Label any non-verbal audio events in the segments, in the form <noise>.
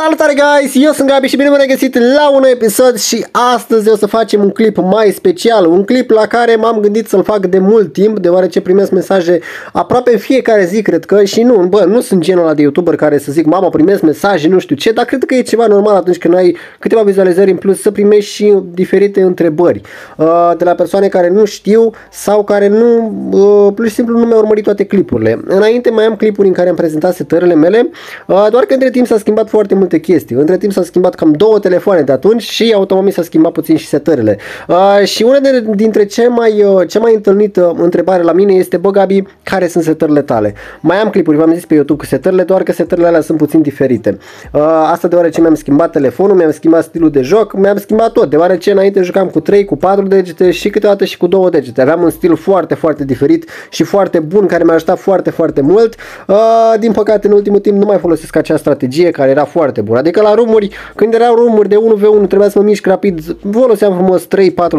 Salutare guys, eu sunt Gabi și bine v-am regăsit la un episod și astăzi o să facem un clip mai special, un clip la care m-am gândit să-l fac de mult timp, deoarece primesc mesaje aproape fiecare zi, cred că, și nu, bă, nu sunt genul ăla de youtuber care să zic, mamă, primesc mesaje, nu știu ce, dar cred că e ceva normal atunci când ai câteva vizualizări în plus să primești și diferite întrebări uh, de la persoane care nu știu sau care nu, uh, plus și simplu nu mi-au urmărit toate clipurile. Înainte mai am clipuri în care am prezentat setările mele, uh, doar că între timp s-a schimbat foarte multe chestii. Între timp s-a schimbat cam două telefoane de atunci și automat s-a schimbat puțin și setările. Uh, și una de, dintre ce mai, uh, ce mai întâlnită întrebare la mine este, bă Gabi, care sunt setările tale? Mai am clipuri, v-am zis pe YouTube cu setările, doar că setările alea sunt puțin diferite. Uh, asta deoarece mi-am schimbat telefonul, mi-am schimbat stilul de joc, mi-am schimbat tot, deoarece înainte jucam cu 3, cu 4 degete și câteodată și cu 2 degete. Aveam un stil foarte, foarte diferit și foarte bun, care mi-a ajutat foarte, foarte mult. Uh, din păcate, în ultimul timp nu mai folosesc acea strategie care era foarte bună. Adică la rumuri, când erau rumuri de 1v1, trebuia să mă mișc rapid, foloseam frumos 3-4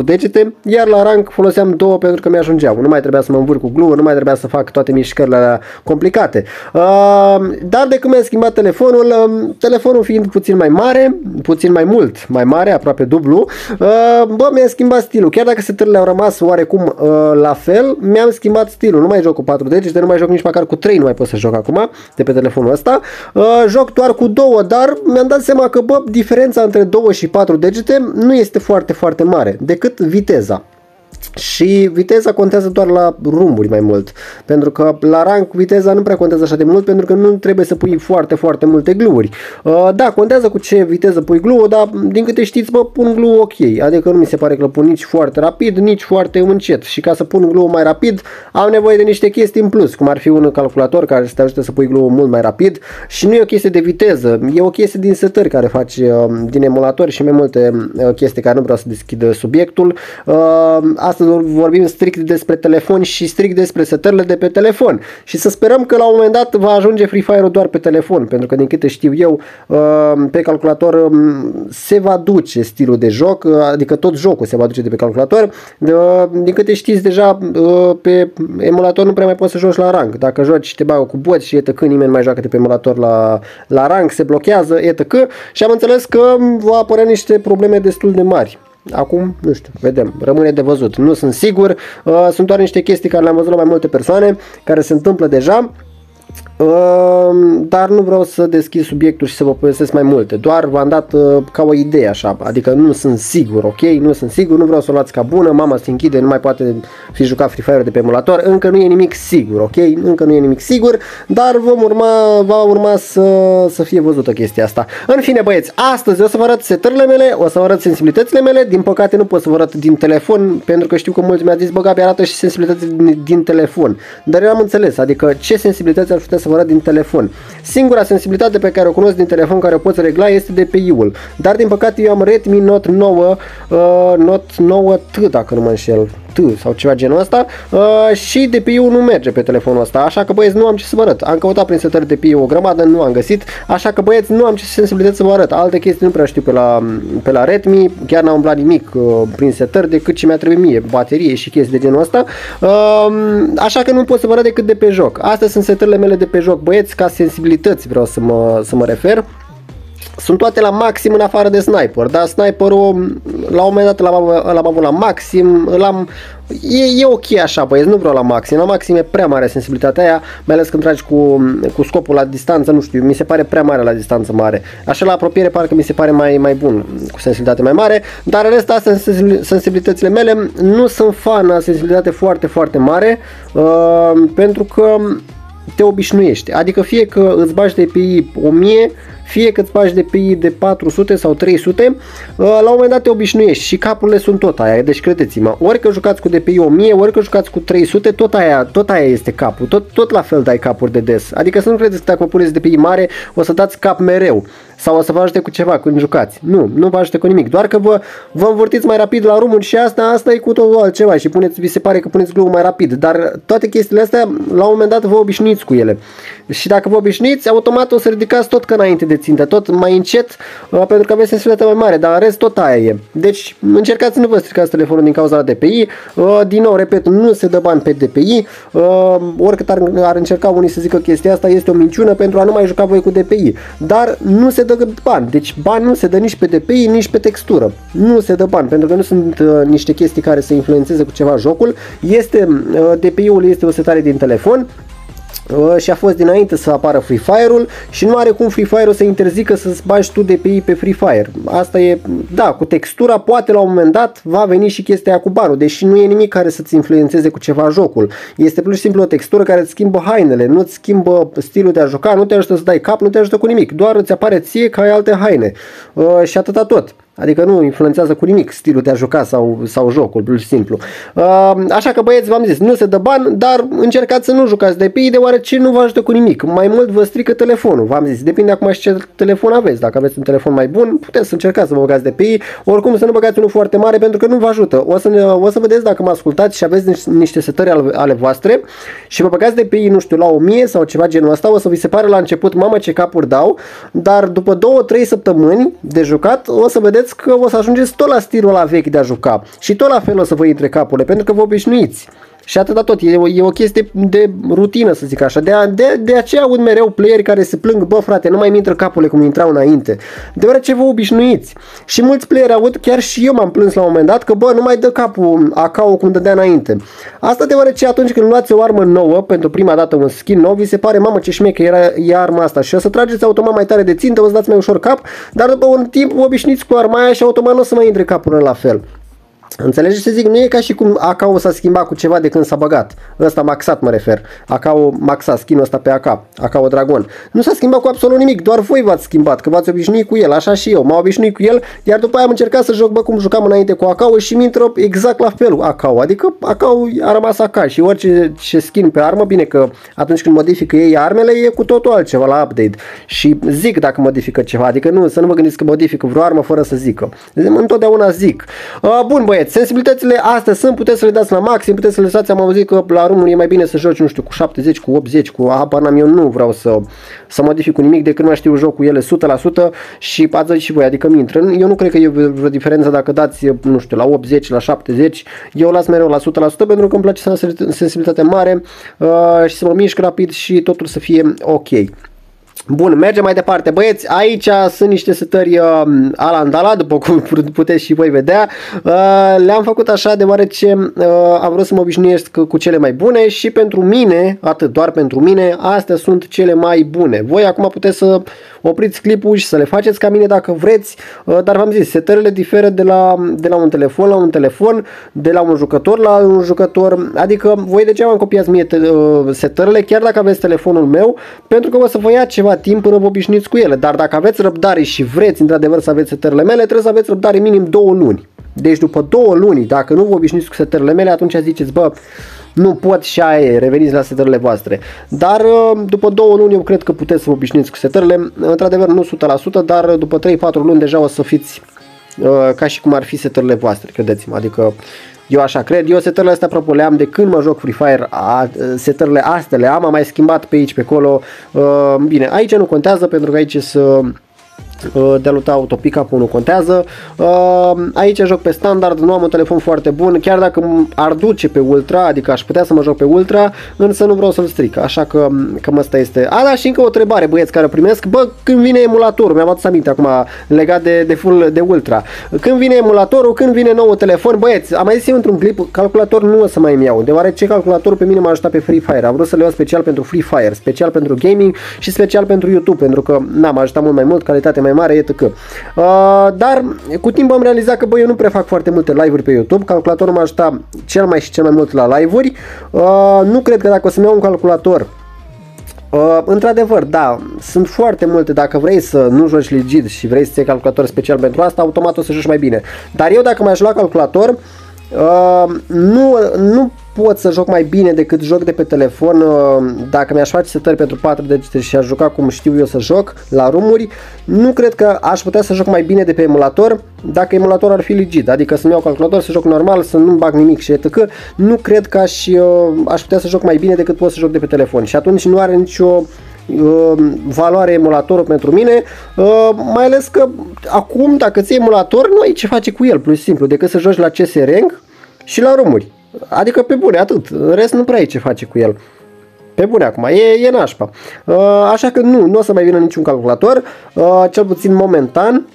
degete, iar la rank foloseam 2 pentru că mi-ajungeau. Nu mai trebuia să mă învâr cu glue, nu mai trebuia să fac toate mișcările alea complicate. Uh, dar de când mi-am schimbat telefonul, uh, telefonul fiind puțin mai mare, puțin mai mult, mai mare, aproape dublu, uh, bă, mi-am schimbat stilul. Chiar dacă setările au rămas oarecum uh, la fel, mi-am schimbat stilul. Nu mai joc cu 4 degete, nu mai joc nici măcar cu 3, nu mai pot să joc acum de pe telefonul ăsta. Uh, joc doar cu 2, dar mi-am dat seama că, bă, diferența între 2 și 4 degete nu este foarte, foarte mare, decât viteza. Și viteza contează doar la rumuri mai mult. Pentru că la rank viteza nu prea contează așa de mult pentru că nu trebuie să pui foarte, foarte multe gluuri. Uh, da, contează cu ce viteză pui glue, dar din câte știți, bă, pun glue ok. Adică nu mi se pare că îl pun nici foarte rapid, nici foarte încet. Și ca să pun glue mai rapid, am nevoie de niște chestii în plus, cum ar fi un calculator care să te ajute să pui glue mult mai rapid și nu e o chestie de viteză, e o chestie din setări care faci uh, din emulator și mai multe uh, chestii care nu vreau să deschid subiectul. Astăzi vorbim strict despre telefon și strict despre setările de pe telefon. Și să sperăm că la un moment dat va ajunge Free Fire-ul doar pe telefon, pentru că din câte știu eu, uh, pe calculator um, se va duce stilul de joc, uh, adică tot jocul se va duce de pe calculator. Uh, din câte știți deja, pe emulator nu prea mai poți să joci la rank. Dacă joci și te bagă cu boți și etc. nimeni mai joacă de pe emulator la, la rank, se blochează, etc. Și am înțeles că va apărea niște probleme destul de mari. Acum, nu știu, vedem, rămâne de văzut. Nu sunt sigur, uh, sunt doar niște chestii care le-am văzut la mai multe persoane, care se întâmplă deja Ehm, dar nu vreau să deschid subiectul și să vă povestesc mai multe. Doar v-am dat uh, ca o idee așa, adică nu sunt sigur, ok? Nu sunt sigur, nu vreau să o luați ca bună, mama se închide, nu mai poate fi jucat Free Fire de pe emulator, încă nu e nimic sigur, ok? Încă nu e nimic sigur, dar vom urma, va urma să, să fie văzută chestia asta. În fine băieți, astăzi o să vă arăt setările mele, o să vă arăt sensibilitățile mele, din păcate nu pot să vă arăt din telefon, pentru că știu că mulți mi-a zis, bă Gabi, arată și sensibilitățile din, din telefon. Dar eu am înțeles, adică ce sensibilități ar putea să vă arăt din telefon. Singura sensibilitate pe care o cunosc din telefon care o poți regla este DPI-ul. Dar din păcate eu am Redmi Note 9, uh, Note 9T dacă nu mă înșel, T sau ceva genul ăsta uh, și DPI-ul nu merge pe telefonul ăsta, așa că băieți nu am ce să vă arăt. Am căutat prin setări DPI o grămadă, nu am găsit, așa că băieți nu am ce sensibilitate să vă arăt. Alte chestii nu prea știu pe la, pe la Redmi, chiar n-am umblat nimic uh, prin setări decât ce mi-a trebuit mie, baterie și chestii de genul ăsta. Uh, așa că nu pot să vă arăt decât de pe joc. Astea sunt setările mele de pe joc, băieți, ca sensibilități vreau să mă, să mă refer sunt toate la maxim în afară de sniper, dar sniperul la un moment dat l-am, avut la maxim, l-am, e, e ok așa băieți, nu vreau la maxim, la maxim e prea mare sensibilitatea aia, mai ales când tragi cu, cu scopul la distanță, nu știu, mi se pare prea mare la distanță mare, așa la apropiere parcă mi se pare mai, mai bun, cu sensibilitate mai mare, dar în rest astea sensibilitățile mele, nu sunt fan la sensibilitate foarte, foarte mare, uh, pentru că te obișnuiești, adică fie că îți bagi de pe 1000 fie că îți faci DPI de 400 sau 300, uh, la un moment dat te obișnuiești și capurile sunt tot aia, deci credeți-mă, ori că jucați cu DPI 1000, ori că jucați cu 300, tot aia, tot aia este capul, tot, tot la fel dai capuri de des, adică să nu credeți că dacă vă puneți DPI mare o să dați cap mereu sau o să vă ajute cu ceva când jucați. Nu, nu vă ajute cu nimic, doar că vă, vă învârtiți mai rapid la rumuri și asta, asta e cu totul altceva și puneți, vi se pare că puneți glue mai rapid, dar toate chestiile astea la un moment dat vă obișnuiți cu ele. Și dacă vă obișnuiți, automat o să ridicați tot că înainte de țintă, tot mai încet, uh, pentru că aveți sensibilitate mai mare, dar în rest tot aia e. Deci încercați să nu vă stricați telefonul din cauza la DPI, uh, din nou, repet, nu se dă bani pe DPI, uh, oricât ar, ar încerca unii să zică chestia asta, este o minciună pentru a nu mai juca voi cu DPI, dar nu se dă bani. Deci bani nu se dă nici pe DPI, nici pe textură. Nu se dă bani, pentru că nu sunt uh, niște chestii care să influențeze cu ceva jocul. Este, uh, DPI-ul este o setare din telefon, Uh, și a fost dinainte să apară Free Fire-ul și nu are cum Free Fire-ul să interzică să-ți bagi tu DPI pe Free Fire. Asta e, da, cu textura poate la un moment dat va veni și chestia cu banul, deși nu e nimic care să-ți influențeze cu ceva jocul. Este pur și simplu o textură care îți schimbă hainele, nu îți schimbă stilul de a juca, nu te ajută să dai cap, nu te ajută cu nimic, doar îți apare ție ca ai alte haine. Uh, și atâta tot. Adică nu influențează cu nimic stilul de a juca sau, sau jocul, pur și simplu. Uh, așa că băieți, v-am zis, nu se dă bani, dar încercați să nu jucați de PI, deoarece nu vă ajută cu nimic. Mai mult vă strică telefonul. V-am zis, depinde acum și ce telefon aveți. Dacă aveți un telefon mai bun, puteți să încercați să vă băgați de PI, oricum să nu băgați unul foarte mare pentru că nu vă ajută. O să, ne, o să vedeți dacă mă ascultați și aveți niște setări ale, ale voastre și vă băgați de PI, nu știu, la 1000 sau ceva genul ăsta, o să vi se pare la început, mamă ce capuri dau, dar după 2-3 săptămâni de jucat, o să vedeți că o să ajungeți tot la stilul la vechi de a juca și tot la fel o să vă intre capurile pentru că vă obișnuiți. Și atâta tot, e o, e o chestie de rutină să zic așa, de, a, de, de aceea aud mereu playeri care se plâng, bă frate, nu mai intră capurile cum intrau înainte, deoarece vă obișnuiți. Și mulți playeri aud, chiar și eu m-am plâns la un moment dat, că bă, nu mai dă capul acao cum dădea înainte. Asta deoarece atunci când luați o armă nouă, pentru prima dată un skin nou, vi se pare, mamă ce șmecă era e arma asta și o să trageți automat mai tare de țintă, o să dați mai ușor cap, dar după un timp vă obișnuiți cu arma aia și automat nu o să mai intre capurile la fel. Înțelegi ce zic? Nu e ca și cum AK-ul s-a schimbat cu ceva de când s-a băgat. Ăsta maxat mă refer. AK-ul maxat, skin ăsta pe AK. AK-ul Dragon. Nu s-a schimbat cu absolut nimic, doar voi v-ați schimbat, că v-ați obișnuit cu el, așa și eu. M-am obișnuit cu el, iar după aia am încercat să joc bă cum jucam înainte cu AK-ul și mi intră exact la fel AK-ul. Adică AK-ul a rămas AK și orice ce skin pe armă, bine că atunci când modifică ei armele e cu totul altceva la update. Și zic dacă modifică ceva, adică nu, să nu vă gândiți că modifică vreo armă fără să zică. Întotdeauna zic. Uh, bun băieți, sensibilitățile astea sunt, puteți să le dați la maxim, puteți să le lăsați, am auzit că la rumuri e mai bine să joci, nu știu, cu 70, cu 80, cu apa n-am, eu nu vreau să, să modific cu nimic, decât nu știu jocul ele 100% și ați zis și voi, adică mi intră. Eu nu cred că e vreo diferență dacă dați, nu știu, la 80, la 70, eu las mereu la 100% pentru că îmi place să am sensibilitate mare uh, și să mă mișc rapid și totul să fie ok. Bun, mergem mai departe. Băieți, aici sunt niște setări uh, alandala, după cum puteți și voi vedea. Uh, le-am făcut așa deoarece uh, am vrut să mă obișnuiesc cu cele mai bune și pentru mine, atât, doar pentru mine, astea sunt cele mai bune. Voi acum puteți să opriți clipul și să le faceți ca mine dacă vreți, uh, dar v-am zis, setările diferă de la, de la un telefon la un telefon, de la un jucător la un jucător, adică voi degeaba îmi copiați mie uh, setările, chiar dacă aveți telefonul meu, pentru că o să vă ia ceva timp până vă obișnuiți cu ele, dar dacă aveți răbdare și vreți într-adevăr să aveți setările mele, trebuie să aveți răbdare minim două luni. Deci după două luni, dacă nu vă obișnuiți cu setările mele, atunci ziceți, bă, nu pot și aia reveniți la setările voastre. Dar uh, după două luni eu cred că puteți să vă obișnuiți cu setările, într-adevăr nu 100%, dar după 3-4 luni deja o să fiți uh, ca și cum ar fi setările voastre, credeți-mă, adică eu așa cred, eu setările astea apropo le am de când mă joc Free Fire, a, setările astea le am, am mai schimbat pe aici, pe acolo, uh, bine, aici nu contează pentru că aici sunt Uh, de a luta autopick nu contează. Uh, aici joc pe standard, nu am un telefon foarte bun, chiar dacă ar duce pe ultra, adică aș putea să mă joc pe ultra, însă nu vreau să-l stric, așa că cam asta este. A, da, și încă o întrebare, băieți care primesc, bă, când vine emulatorul, mi-am adus aminte acum legat de, de full de ultra. Când vine emulatorul, când vine nou telefon, băieți, am mai zis eu într-un clip, calculator nu o să mai îmi iau, deoarece calculatorul pe mine m-a ajutat pe Free Fire, am vrut să le iau special pentru Free Fire, special pentru gaming și special pentru YouTube, pentru că n-am ajutat mult mai mult, calitate mai mai mare, etc. Uh, dar cu timp am realizat că bă, eu nu prefac foarte multe live-uri pe YouTube, calculatorul mă ajuta cel mai și cel mai mult la live-uri. Uh, nu cred că dacă o să-mi iau un calculator Uh, într-adevăr, da, sunt foarte multe, dacă vrei să nu joci legit și vrei să iei calculator special pentru asta, automat o să joci mai bine. Dar eu dacă m-aș lua calculator, uh, nu, nu pot să joc mai bine decât joc de pe telefon uh, dacă mi-aș face setări pentru 4 degete și aș juca cum știu eu să joc la rumuri, nu cred că aș putea să joc mai bine de pe emulator dacă emulator ar fi legit, adică să-mi iau calculator, să joc normal, să nu bag nimic și etc. Nu cred că aș, uh, aș putea să joc mai bine decât pot să joc de pe telefon și atunci nu are nicio uh, valoare emulatorul pentru mine, mai ales că acum dacă ți emulator nu ai ce face cu el, plus simplu, decât să joci la CS Rank și la rumuri. Adică pe bune, atât. În rest nu prea ai ce face cu el. Pe bune acum, e, e nașpa. Uh, așa că nu, nu o să mai vină niciun calculator, uh, cel puțin momentan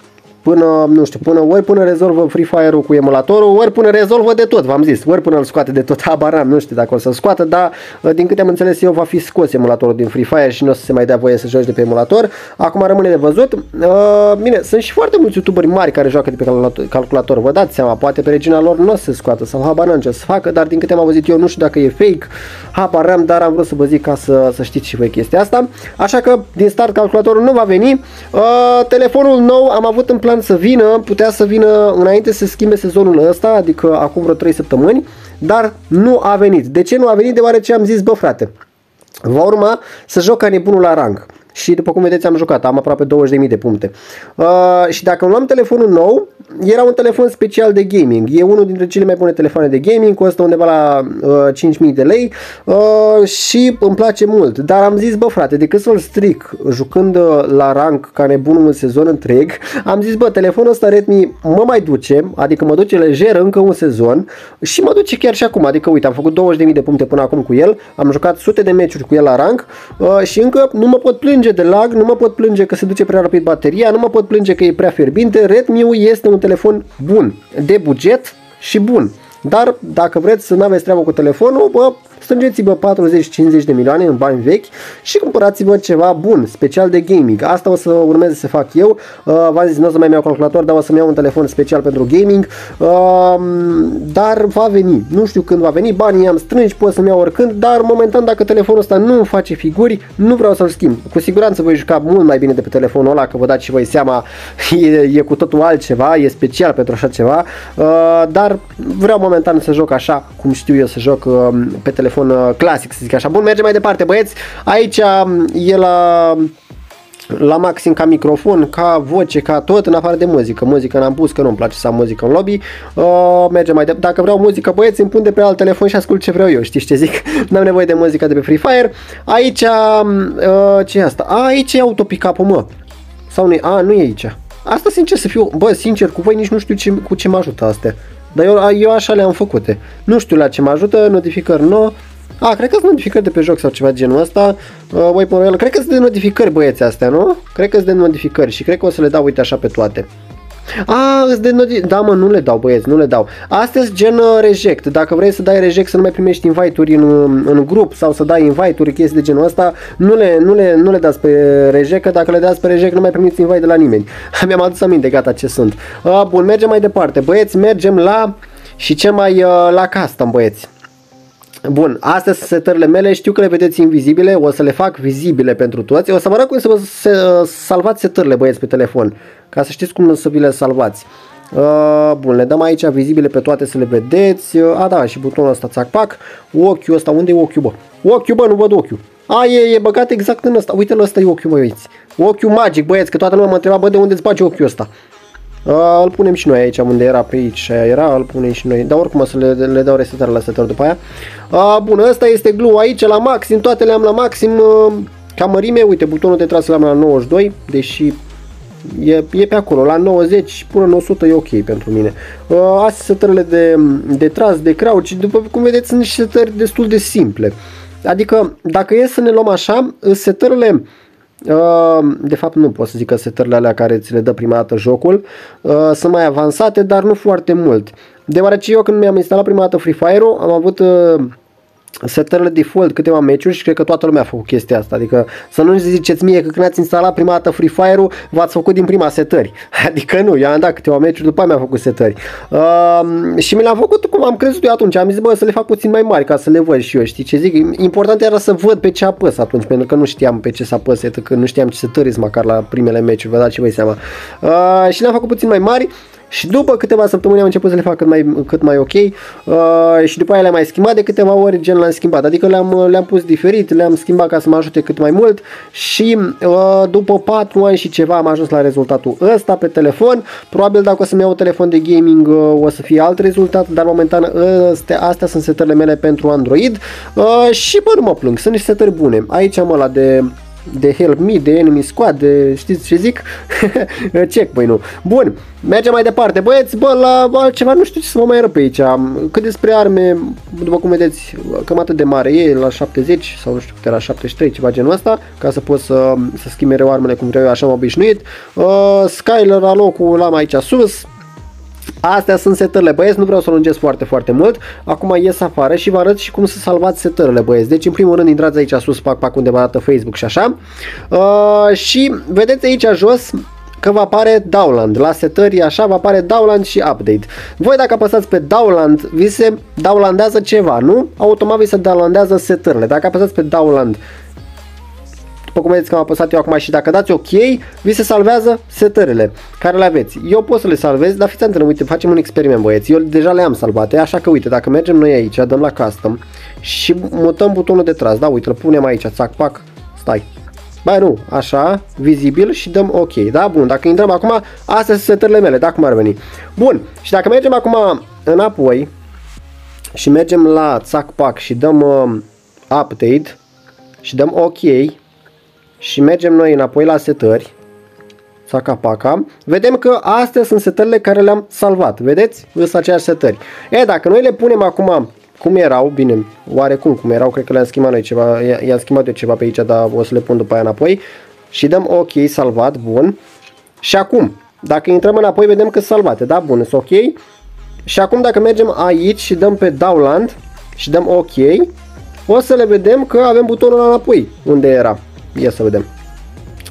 până, nu știu, până, ori până rezolvă Free Fire-ul cu emulatorul, ori până rezolvă de tot, v-am zis, ori până îl scoate de tot, <laughs> habar am, nu știu dacă o să scoată, dar din câte am înțeles eu va fi scos emulatorul din Free Fire și nu o să se mai dea voie să joci de pe emulator. Acum rămâne de văzut. Uh, bine, sunt și foarte mulți youtuberi mari care joacă de pe calculator, vă dați seama, poate pe regina lor nu o să se scoată sau habar n ce să facă, dar din câte am auzit eu nu știu dacă e fake, habar am, dar am vrut să vă zic ca să, să știți și voi chestia asta. Așa că din start calculatorul nu va veni. Uh, telefonul nou am avut în plan plan să vină, putea să vină înainte să schimbe sezonul ăsta, adică acum vreo 3 săptămâni, dar nu a venit. De ce nu a venit? Deoarece am zis, bă frate, va urma să joc ca nebunul la rang. Și după cum vedeți am jucat, am aproape 20.000 de puncte. Uh, și dacă îmi luam telefonul nou, era un telefon special de gaming. E unul dintre cele mai bune telefoane de gaming, costă undeva la uh, 5.000 de lei uh, și îmi place mult. Dar am zis, bă frate, decât să-l stric jucând uh, la rank ca nebunul un sezon întreg, <laughs> am zis, bă, telefonul ăsta Redmi mă mai duce, adică mă duce lejer încă un sezon și mă duce chiar și acum. Adică, uite, am făcut 20.000 de puncte până acum cu el, am jucat sute de meciuri cu el la rank uh, și încă nu mă pot plânge de lag, nu mă pot plânge că se duce prea rapid bateria, nu mă pot plânge că e prea fierbinte. Redmi-ul este un telefon bun, de buget și bun. Dar dacă vreți să nu aveți treabă cu telefonul, bă, strângeți-vă 40-50 de milioane în bani vechi și cumpărați-vă ceva bun, special de gaming. Asta o să urmeze să fac eu. Uh, v-am zis, nu o să mai iau calculator, dar o să-mi iau un telefon special pentru gaming. Uh, dar va veni. Nu știu când va veni, banii am strângi, pot să-mi iau oricând, dar momentan dacă telefonul ăsta nu îmi face figuri, nu vreau să-l schimb. Cu siguranță voi juca mult mai bine de pe telefonul ăla, că vă dați și voi seama, <laughs> e, e cu totul altceva, e special pentru așa ceva, uh, dar vreau momentan să joc așa cum știu eu să joc uh, pe telefon telefon uh, clasic, să zic așa. Bun, mergem mai departe, băieți. Aici um, e la la maxim ca microfon, ca voce, ca tot, în afară de muzică. Muzică n-am pus, că nu-mi place să am muzică în lobby. Uh, mergem mai departe. Dacă vreau muzică, băieți, îmi pun de pe alt telefon și ascult ce vreau eu. Știți ce zic? <laughs> N-am nevoie de muzică de pe Free Fire. Aici, uh, ce e asta? A, aici e autopicap mă. Sau nu e? A, nu e aici. Asta, sincer să fiu, bă, sincer, cu voi nici nu știu ce, cu ce mă ajută astea. Dar eu, eu așa le-am făcute. Nu știu la ce mă ajută, notificări nu. A, cred că sunt notificări de pe joc sau ceva de genul ăsta. Uh, Weapon Royale. Cred că sunt de notificări băieți astea, nu? Cred că sunt de notificări și cred că o să le dau, uite, așa pe toate. A, de noti- da mă, nu le dau băieți, nu le dau. Astăzi gen uh, reject. Dacă vrei să dai reject să nu mai primești invite-uri în, în grup sau să dai invite-uri, chestii de genul ăsta, nu le, nu le, nu le dați pe reject, că dacă le dați pe reject nu mai primiți invite de la nimeni. <laughs> Mi-am adus aminte, gata ce sunt. A, bun, mergem mai departe. Băieți, mergem la și ce mai uh, la custom, băieți. Bun, astea sunt setările mele, știu că le vedeți invizibile, o să le fac vizibile pentru toți. O să vă arăt cum să vă salvați setările, băieți, pe telefon, ca să știți cum să vi le salvați. Uh, bun, le dăm aici vizibile pe toate să le vedeți. Uh, a, da, și butonul ăsta, țac, pac. Ochiul ăsta, unde e ochiul, bă? Ochiul, bă, nu văd ochiul. A, e, e băgat exact în ăsta. Uite-l ăsta e ochiul, băieți. Ochiul magic, băieți, că toată lumea mă întreba, bă, de unde îți bagi ochiul ăsta? Uh, îl punem și noi aici unde era pe aici era, îl punem și noi. Dar oricum o să le, le dau resetare la setări după aia. Uh, bun, ăsta este glue aici la maxim, toate le-am la maxim. Uh, ca mărime, uite, butonul de tras l-am la 92, deși e, e pe acolo, la 90 până la 100 e ok pentru mine. Uh, astea setările de, de tras, de crouch, după cum vedeți sunt niște setări destul de simple. Adică dacă e să ne luăm așa, setările Uh, de fapt nu pot să zic că setările alea care ți le dă prima dată jocul uh, sunt mai avansate, dar nu foarte mult. Deoarece eu când mi-am instalat prima dată Free Fire-ul am avut uh, setările default câteva meciuri și cred că toată lumea a făcut chestia asta. Adică să nu ziceți mie că când ați instalat prima dată Free Fire-ul, v-ați făcut din prima setări. <laughs> Adică nu, eu am dat câteva meciuri, după aia mi-am făcut setări. Uh, și mi le-am făcut cum am crezut eu atunci. Am zis, bă, să le fac puțin mai mari ca să le văd și eu, știi ce zic? Important era să văd pe ce apăs atunci, pentru că nu știam pe ce să apăs, că nu știam ce setări măcar la primele meciuri, vă dați și voi seama. Uh, și le-am făcut puțin mai mari și după câteva săptămâni am început să le fac cât mai, cât mai ok uh, și după aia le-am mai schimbat de câteva ori, gen le-am schimbat. Adică le-am, le-am pus diferit, le-am schimbat ca să mă ajute cât mai mult și uh, după 4 ani și ceva am ajuns la rezultatul ăsta pe telefon. Probabil dacă o să-mi iau un telefon de gaming uh, o să fie alt rezultat, dar momentan astea, astea sunt setările mele pentru Android uh, și bă, nu mă plâng, sunt niște setări bune. Aici am ăla de de help me, de enemy squad, de știți ce zic? <laughs> Check, băi nu. Bun, mergem mai departe. Băieți, bă, la altceva nu știu ce să vă mai pe aici. Cât despre arme, după cum vedeți, cam atât de mare e, la 70 sau nu știu câte era, 73, ceva genul ăsta, ca să pot să, să schimb mereu armele cum vreau eu, așa am obișnuit. Uh, Skyler alocul l-am aici sus, Astea sunt setările, băieți, nu vreau să lungesc foarte, foarte mult. Acum ies afară și vă arăt și cum să salvați setările, băieți. Deci, în primul rând, intrați aici sus, pac, pac, undeva dată Facebook și așa. Uh, și vedeți aici jos că va apare Downland. La setări așa va apare Downland și Update. Voi dacă apăsați pe Downland, vi se downlandează ceva, nu? Automat vi se downlandează setările. Dacă apăsați pe Downland după cum vedeți că am apăsat eu acum și dacă dați OK, vi se salvează setările care le aveți. Eu pot să le salvez, dar fiți atenți, uite, facem un experiment băieți, eu deja le-am salvate, așa că uite, dacă mergem noi aici, dăm la custom și mutăm butonul de tras, da, uite, îl punem aici, țac, pac, stai, Bai nu, așa, vizibil și dăm OK, da? Bun, dacă intrăm acum, astea sunt setările mele, dacă cum ar veni. Bun, și dacă mergem acum înapoi și mergem la țac pac și dăm uh, update și dăm OK, și mergem noi înapoi la setări, Sacapaca, vedem că astea sunt setările care le-am salvat. Vedeți? Sunt aceeași setări. E, dacă noi le punem acum cum erau, bine, oarecum cum erau, cred că le-am schimbat noi ceva, i-am schimbat eu ceva pe aici, dar o să le pun după aia înapoi. Și dăm OK, salvat, bun. Și acum, dacă intrăm înapoi, vedem că sunt salvate, da? Bun, sunt OK. Și acum dacă mergem aici și dăm pe Downland și dăm OK, o să le vedem că avem butonul înapoi, unde era. Ia să vedem.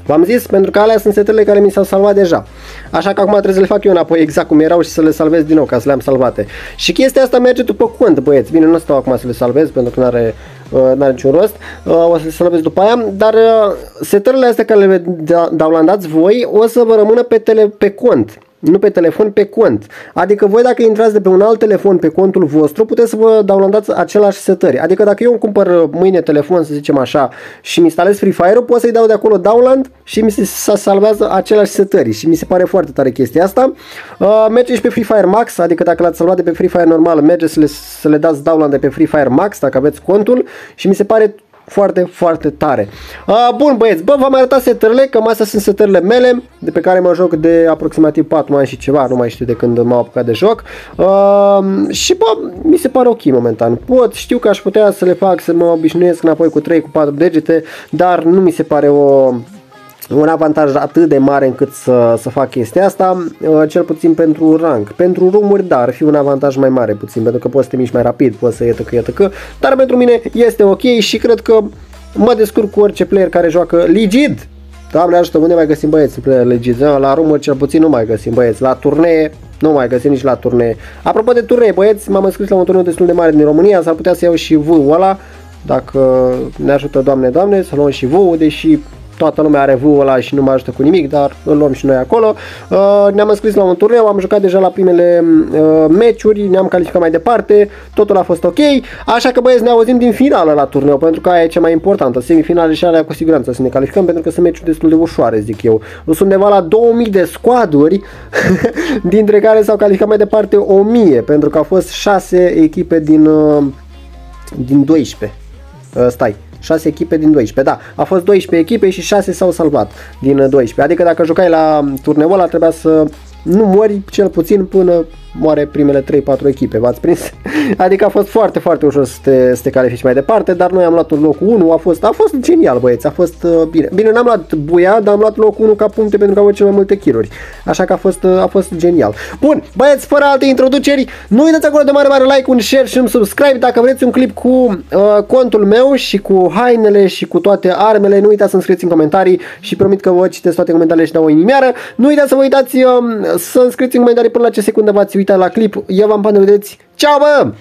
V-am zis, pentru că alea sunt setele care mi s-au salvat deja. Așa că acum trebuie să le fac eu înapoi exact cum erau și să le salvez din nou ca să le am salvate. Și chestia asta merge după cont, băieți. Bine, nu stau acum să le salvez pentru că nu are uh, n-are niciun rost. Uh, o să le salvez după aia, dar uh, setările astea care le downloadați voi o să vă rămână pe, tele, pe cont nu pe telefon, pe cont. Adică voi dacă intrați de pe un alt telefon pe contul vostru, puteți să vă downloadați același setări. Adică dacă eu îmi cumpăr mâine telefon, să zicem așa, și mi instalez Free Fire-ul, pot să-i dau de acolo download și mi se salvează același setări și mi se pare foarte tare chestia asta. Uh, merge și pe Free Fire Max, adică dacă l-ați salvat de pe Free Fire normal, merge să le, să le dați download de pe Free Fire Max dacă aveți contul și mi se pare foarte, foarte tare. Uh, bun băieți, bă, v-am arătat setările, cam astea sunt setările mele, de pe care mă joc de aproximativ 4 ani și ceva, nu mai știu de când m-am apucat de joc. Uh, și bă, mi se pare ok momentan. Pot, știu că aș putea să le fac, să mă obișnuiesc înapoi cu 3, cu 4 degete, dar nu mi se pare o un avantaj atât de mare încât să, să fac chestia asta, uh, cel puțin pentru rank. Pentru rumuri, da, ar fi un avantaj mai mare puțin, pentru că poți să te miști mai rapid, poți să iată că iată că, dar pentru mine este ok și cred că mă descurc cu orice player care joacă legit. Doamne ajută, unde mai găsim băieți player legit? La rumuri cel puțin nu mai găsim băieți, la turnee nu mai găsim nici la turnee. Apropo de turnee, băieți, m-am înscris la un turneu destul de mare din România, s-ar putea să iau și V-ul ăla, dacă ne ajută Doamne, Doamne, să luăm și V-ul, deși toată lumea are vul ăla și nu mă ajută cu nimic, dar îl luăm și noi acolo. Uh, ne-am înscris la un turneu, am jucat deja la primele uh, meciuri, ne-am calificat mai departe, totul a fost ok, așa că băieți ne auzim din finală la turneu, pentru că aia e cea mai importantă, semifinale și alea cu siguranță să ne calificăm, pentru că sunt meciuri destul de ușoare, zic eu. Sunt undeva la 2000 de squaduri, <laughs> dintre care s-au calificat mai departe 1000, pentru că au fost 6 echipe din, uh, din 12. Stai, 6 echipe din 12. Da, a fost 12 echipe și 6 s-au salvat din 12. Adică dacă jucai la turneul ăla trebuia să nu mori cel puțin până moare primele 3-4 echipe, v-ați prins? <laughs> Adică a fost foarte, foarte ușor să te, să te califici mai departe, dar noi am luat locul 1, a fost, a fost genial băieți, a fost uh, bine. Bine, n-am luat buia, dar am luat locul 1 ca puncte pentru că au cel mai multe kiruri. Așa că a fost, uh, a fost genial. Bun, băieți, fără alte introduceri, nu uitați acolo de mare, mare like, un share și un subscribe dacă vreți un clip cu uh, contul meu și cu hainele și cu toate armele, nu uitați să scrieți în comentarii și promit că vă citesc toate comentariile și dau o inimioară. Nu uitați să vă uitați uh, să scrieți în comentarii până la ce secundă v-ați uitat la clip. Eu v-am până vedeți. Ciao, bă!